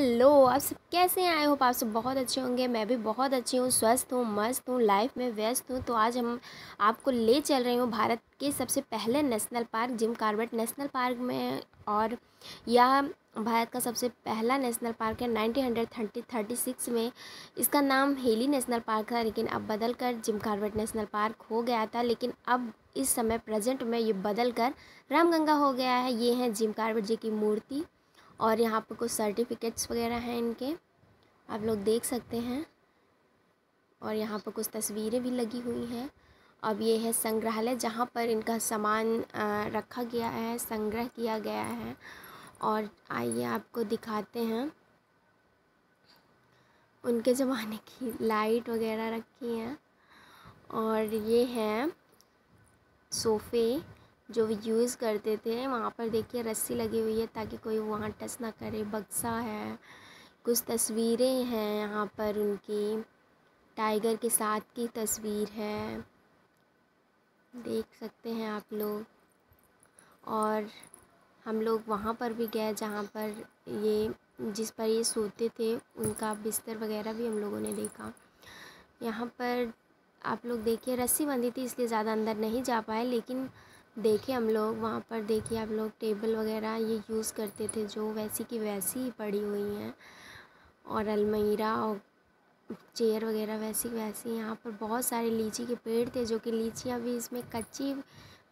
Hello आप सब कैसे हैं? आई होप आप सब बहुत अच्छे होंगे। मैं भी बहुत अच्छी हूँ, स्वस्थ हूँ, मस्त हूँ लाइफ में व्यस्त हूँ। तो आज हम आपको ले चल रही हूँ भारत के सबसे पहले national park Jim Corbett national park में। और यह भारत का सबसे पहला नेशनल पार्क है nineteen hundred thirty thirty six में। इसका नाम हेली नेशनल पार्क था, लेकिन अब बदल कर जिम कार्बेट नेशनल पार्क हो गया था। लेकिन अब इस समय प्रेजेंट में ये बदल कर रामगंगा हो गया है। ये है जिम कार्बेट जी की मूर्ति। और यहाँ पर कुछ सर्टिफिकेट्स वगैरह हैं इनके। आप लोग देख सकते हैं। और यहाँ पर कुछ तस्वीरें भी लगी हुई हैं। अब ये है संग्रहालय जहाँ पर इनका सामान रखा गया है, संग्रह किया गया है। और आइए आपको दिखाते हैं। उनके ज़माने की लाइट वगैरह रखी हैं। और ये हैं सोफ़े। जो यूज़ करते थे, वहाँ पर देखिए रस्सी लगी हुई है ताकि कोई वहाँ टच ना करे, बक्सा है, कुछ तस्वीरें हैं यहाँ पर उनकी टाइगर के साथ की तस्वीर है, देख सकते हैं आप लोग, और हम लोग वहाँ पर भी गए जहाँ पर ये, जिस पर ये सोते थे, उनका बिस्तर वगैरह भी हम लोगों ने देखा। यहाँ पर आप लोग देखिए, रस्सी बंधी थी इसलिए ज़्यादा अंदर नहीं जा पाए, लेकिन देखे हम लोग, वहाँ पर देखिए आप लोग टेबल वगैरह ये यूज़ करते थे जो वैसी की वैसी ही पड़ी हुई हैं। और अलमीरा और चेयर वगैरह वैसी वैसी यहाँ पर बहुत सारे लीची के पेड़ थे जो कि लीचियाँ भी इसमें कच्ची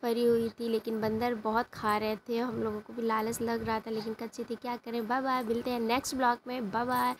परी हुई थी, लेकिन बंदर बहुत खा रहे थे। हम लोगों को भी लालच लग रहा था, लेकिन कच्ची थी। क्या करें? बाय बाय मिलते हैं नेक्स्ट ब्लॉग में। Bye bye